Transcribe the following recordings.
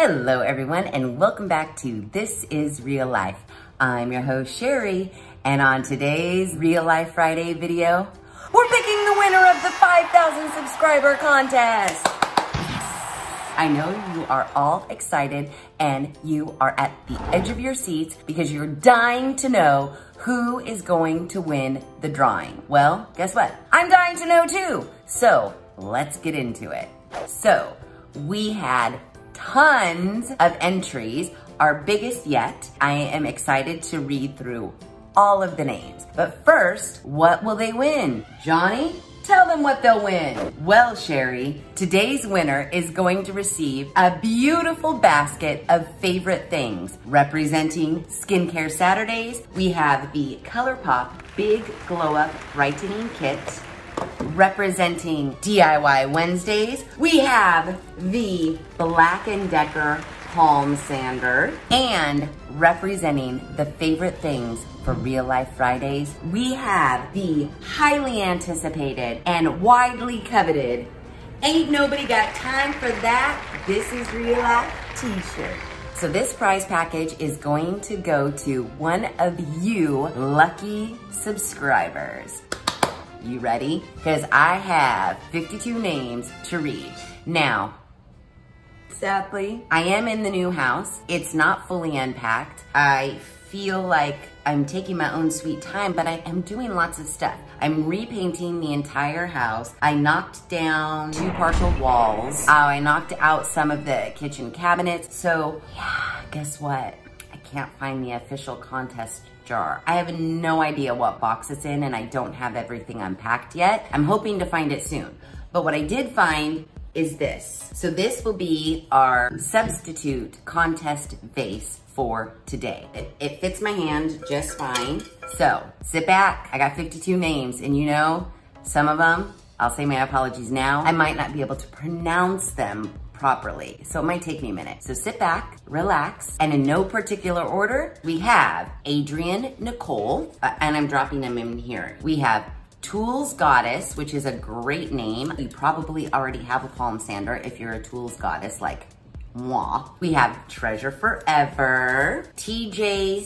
Hello everyone and welcome back to This is Real Life. I'm your host Sheri and on today's Real Life Friday video, we're picking the winner of the 5,000 subscriber contest. I know you are all excited and you are at the edge of your seats because you're dying to know who is going to win the drawing. Well, guess what? I'm dying to know too. So let's get into it. So we had tons of entries, our biggest yet. I am excited to read through all of the names. But first, what will they win? Johnny, tell them what they'll win. Well, Sheri, today's winner is going to receive a beautiful basket of favorite things. Representing Skincare Saturdays, we have the ColourPop Big Glow Up Brightening Kit representing DIY Wednesdays, we have the Black & Decker Palm Sander. And representing the favorite things for Real Life Fridays, we have the highly anticipated and widely coveted Ain't Nobody Got Time for That, This is Real Life t-shirt. So this prize package is going to go to one of you lucky subscribers. You ready? Because I have 52 names to read. Now, sadly, I am in the new house. It's not fully unpacked. I feel like I'm taking my own sweet time, but I am doing lots of stuff. I'm repainting the entire house. I knocked down two partial walls. Uh, I knocked out some of the kitchen cabinets. So yeah, guess what? I can't find the official contest jar. I have no idea what box it's in and I don't have everything unpacked yet. I'm hoping to find it soon. But what I did find is this. So this will be our substitute contest vase for today. It, it fits my hand just fine. So sit back, I got 52 names and you know, some of them, I'll say my apologies now, I might not be able to pronounce them properly. So it might take me a minute. So sit back, relax, and in no particular order, we have Adrian Nicole, uh, and I'm dropping them in here. We have Tools Goddess, which is a great name. You probably already have a palm sander if you're a Tools Goddess like moi. We have Treasure Forever, TJ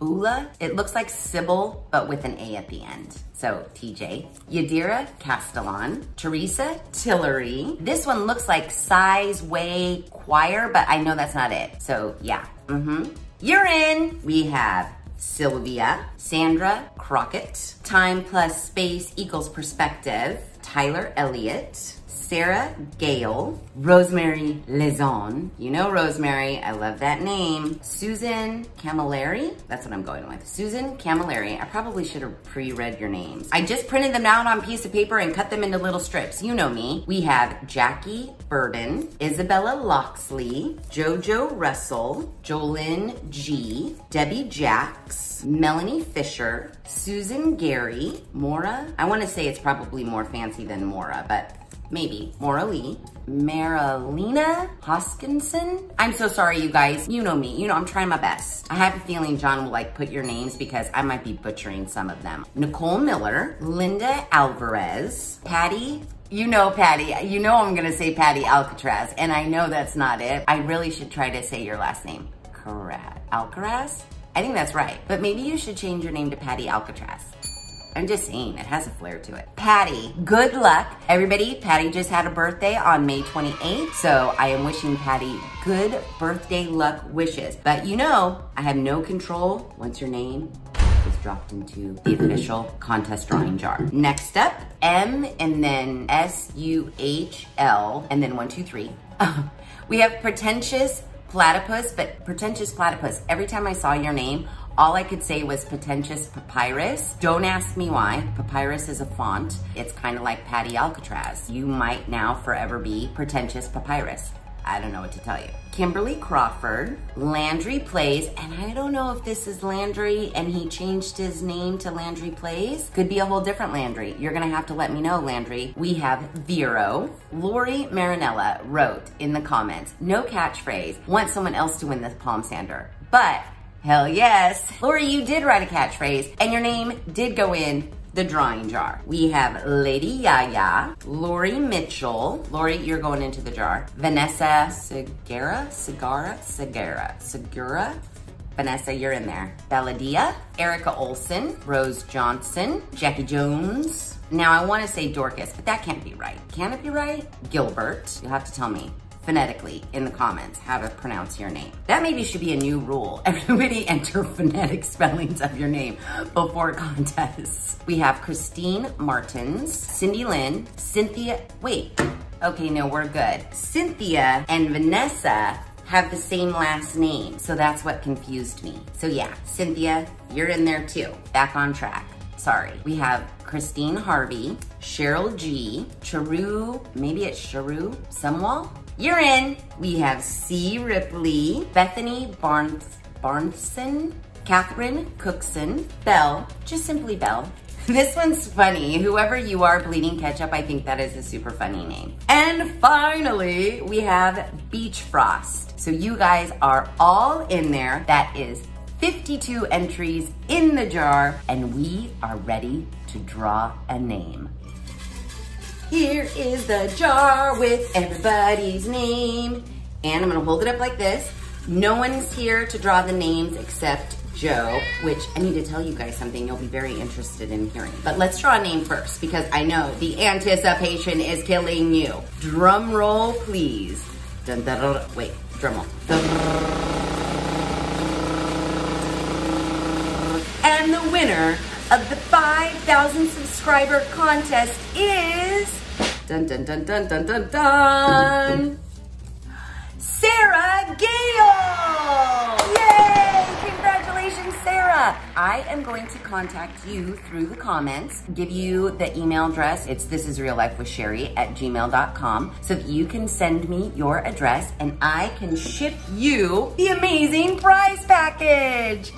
Sabula. It looks like Sybil, but with an A at the end. So TJ, Yadira Castellan, Teresa Tillery. This one looks like Size Way Choir, but I know that's not it. So yeah, mm-hmm. You're in. We have Sylvia, Sandra Crockett, Time plus Space equals Perspective, Tyler Elliott, Sara Gale, Rosemary Lezon. You know Rosemary, I love that name. Susan Camilleri, that's what I'm going with. Susan Camilleri, I probably should have pre-read your names. I just printed them out on a piece of paper and cut them into little strips. You know me. We have Jackie Burden, Isabella Loxley, Jojo Russell, Jolyn G, Debbie Jacks, Melanie Fisher, Susan Gary, Mora. I want to say it's probably more fancy than Mora, but maybe. Maura Lee, Marilena Hoskinson. I'm so sorry, you guys. You know me. You know, I'm trying my best. I have a feeling John will like put your names because I might be butchering some of them. Nicole Miller, Linda Alvarez, Patty you know Patty, you know I'm gonna say Patty Alcatraz, and I know that's not it. I really should try to say your last name. Correct. Alcaraz? I think that's right, but maybe you should change your name to Patty Alcatraz. I'm just saying, it has a flair to it. Patty, good luck. Everybody, Patty just had a birthday on May 28th, so I am wishing Patty good birthday luck wishes. But you know, I have no control once your name is dropped into the official contest drawing jar. Next up, M and then S-U-H-L and then one, two, three. we have pretentious platypus, but pretentious platypus, every time I saw your name, all I could say was pretentious papyrus. Don't ask me why. Papyrus is a font. It's kind of like Patty Alcatraz. You might now forever be pretentious papyrus. I don't know what to tell you. Kimberly Crawford, Landry Plays, and I don't know if this is Landry and he changed his name to Landry Plays. Could be a whole different Landry. You're gonna have to let me know, Landry. We have Vero. Lori Marinella wrote in the comments, no catchphrase, want someone else to win this palm sander. But Hell yes. Lori, you did write a catchphrase and your name did go in the drawing jar. We have Lady Yaya, Lori Mitchell. Lori, you're going into the jar. Vanessa Segura, Segura, Segura, Segura. Vanessa, you're in there. Belladia, Erica Olson, Rose Johnson, Jackie Jones. Now I wanna say Dorcas, but that can't be right. Can it be right? Gilbert, you'll have to tell me phonetically in the comments how to pronounce your name. That maybe should be a new rule. Everybody enter phonetic spellings of your name before contests. We have Christine Martins, Cindy Lynn, Cynthia, wait, okay, no, we're good. Cynthia and Vanessa have the same last name, so that's what confused me. So yeah, Cynthia, you're in there too. Back on track. Sorry. We have Christine Harvey, Cheryl G, Charu, maybe it's Charu Semwal, you're in. We have C. Ripley, Bethany Barnes, Barneson, Catherine Cookson, Belle, just simply Belle. This one's funny. Whoever you are, Bleeding Ketchup, I think that is a super funny name. And finally, we have Beach Frost. So you guys are all in there. That is 52 entries in the jar, and we are ready to draw a name. Here is the jar with everybody's name. And I'm gonna hold it up like this. No one's here to draw the names except Joe, which I need to tell you guys something you'll be very interested in hearing. But let's draw a name first because I know the anticipation is killing you. Drum roll, please. Dun, dun, dun, wait, drum roll. Dun. And the winner of the 5,000 subscriber contest is, dun dun dun dun dun dun dun, Sara Gale! Yay! Congratulations, Sara! I am going to contact you through the comments, give you the email address. It's this is real life with Sheri at gmail.com so that you can send me your address and I can ship you the amazing prize package.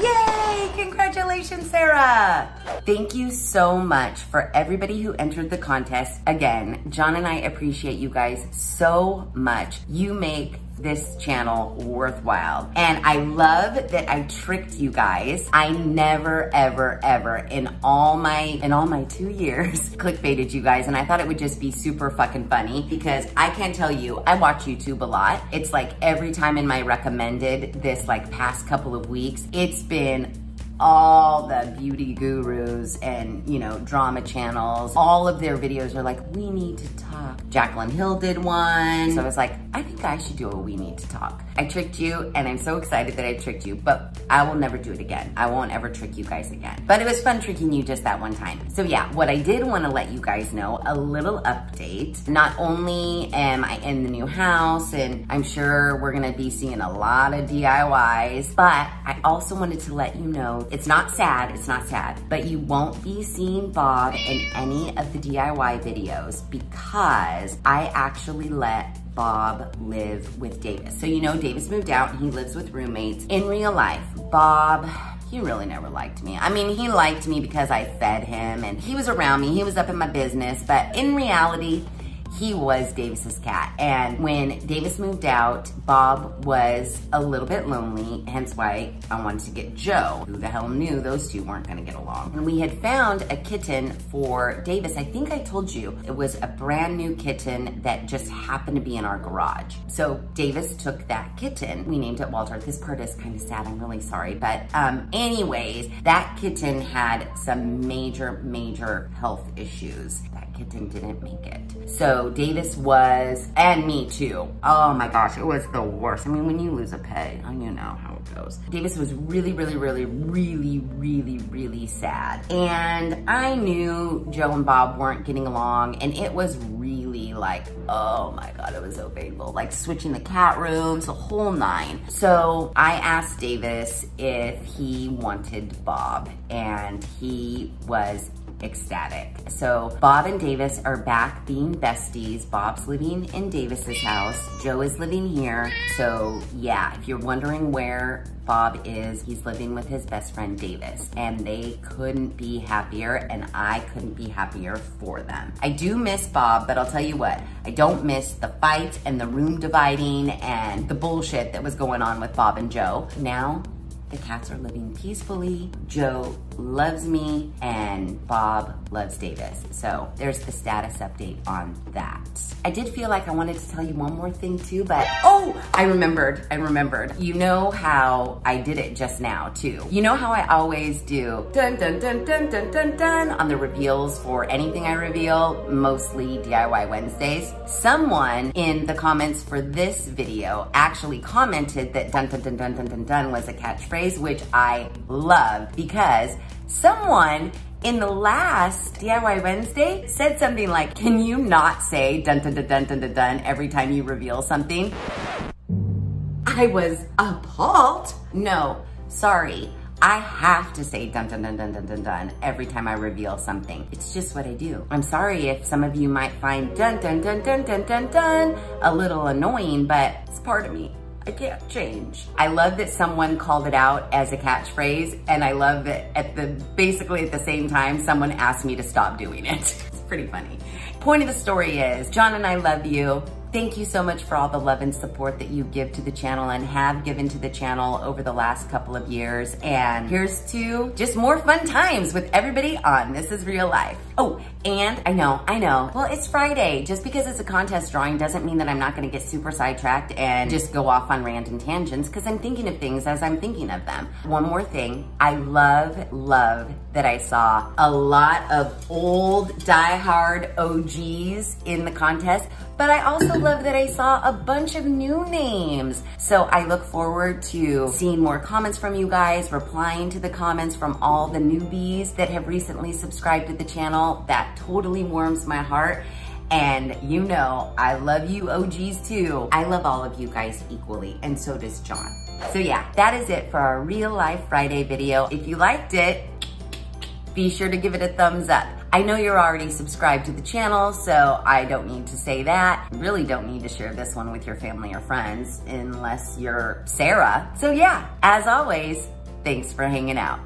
Yay! Congratulations, Sara! Thank you so much for everybody who entered the contest. Again, John and I appreciate you guys so much. You make this channel worthwhile. And I love that I tricked you guys. I never, ever, ever in all my, in all my two years, clickbaited you guys. And I thought it would just be super fucking funny because I can't tell you, I watch YouTube a lot. It's like every time in my recommended this like past couple of weeks, it's been all the beauty gurus and, you know, drama channels, all of their videos are like, we need to talk. Jaclyn Hill did one. So I was like, I think I should do a We Need to Talk. I tricked you and I'm so excited that I tricked you, but I will never do it again. I won't ever trick you guys again. But it was fun tricking you just that one time. So yeah, what I did want to let you guys know, a little update. Not only am I in the new house and I'm sure we're gonna be seeing a lot of DIYs, but I also wanted to let you know, it's not sad, it's not sad, but you won't be seeing Bob in any of the DIY videos because I actually let Bob live with Davis. So you know Davis moved out and he lives with roommates. In real life, Bob, he really never liked me. I mean, he liked me because I fed him and he was around me. He was up in my business. But in reality, he was Davis's cat. And when Davis moved out, Bob was a little bit lonely, hence why I wanted to get Joe. Who the hell knew those two weren't gonna get along? And we had found a kitten for Davis. I think I told you it was a brand new kitten that just happened to be in our garage. So Davis took that kitten. We named it Walter. This part is kind of sad, I'm really sorry. But um, anyways, that kitten had some major, major health issues. That kitten didn't make it. So Davis was, and me too. Oh my gosh, it was the worst. I mean, when you lose a pet, you know how it goes. Davis was really, really, really, really, really, really sad. And I knew Joe and Bob weren't getting along and it was really like, oh my God, it was so painful. Like switching the cat rooms, the whole nine. So I asked Davis if he wanted Bob and he was ecstatic. So Bob and Davis are back being besties. Bob's living in Davis's house. Joe is living here. So yeah, if you're wondering where Bob is, he's living with his best friend Davis and they couldn't be happier and I couldn't be happier for them. I do miss Bob, but I'll tell you what, I don't miss the fights and the room dividing and the bullshit that was going on with Bob and Joe. Now the cats are living peacefully. Joe loves me and Bob loves Davis. So there's the status update on that. I did feel like I wanted to tell you one more thing too, but oh, I remembered, I remembered. You know how I did it just now too. You know how I always do dun dun dun dun dun dun dun on the reveals for anything I reveal, mostly DIY Wednesdays. Someone in the comments for this video actually commented that dun dun dun dun dun dun dun was a catchphrase, which I love because someone in the last DIY Wednesday said something like, can you not say dun dun dun dun dun dun dun every time you reveal something? I was appalled. No, sorry. I have to say dun dun dun dun dun dun dun every time I reveal something. It's just what I do. I'm sorry if some of you might find dun dun dun dun dun dun dun a little annoying, but it's part of me. I can't change. I love that someone called it out as a catchphrase and I love that at the basically at the same time someone asked me to stop doing it. it's pretty funny. Point of the story is John and I love you. Thank you so much for all the love and support that you give to the channel and have given to the channel over the last couple of years. And here's to just more fun times with everybody on This Is Real Life. Oh, and I know, I know. Well, it's Friday. Just because it's a contest drawing doesn't mean that I'm not gonna get super sidetracked and just go off on random tangents because I'm thinking of things as I'm thinking of them. One more thing. I love, love that I saw a lot of old diehard OGs in the contest, but I also love that I saw a bunch of new names. So I look forward to seeing more comments from you guys, replying to the comments from all the newbies that have recently subscribed to the channel. That totally warms my heart. And you know, I love you OGs too. I love all of you guys equally, and so does John. So yeah, that is it for our Real Life Friday video. If you liked it, be sure to give it a thumbs up. I know you're already subscribed to the channel, so I don't need to say that. Really don't need to share this one with your family or friends unless you're Sara. So yeah, as always, thanks for hanging out.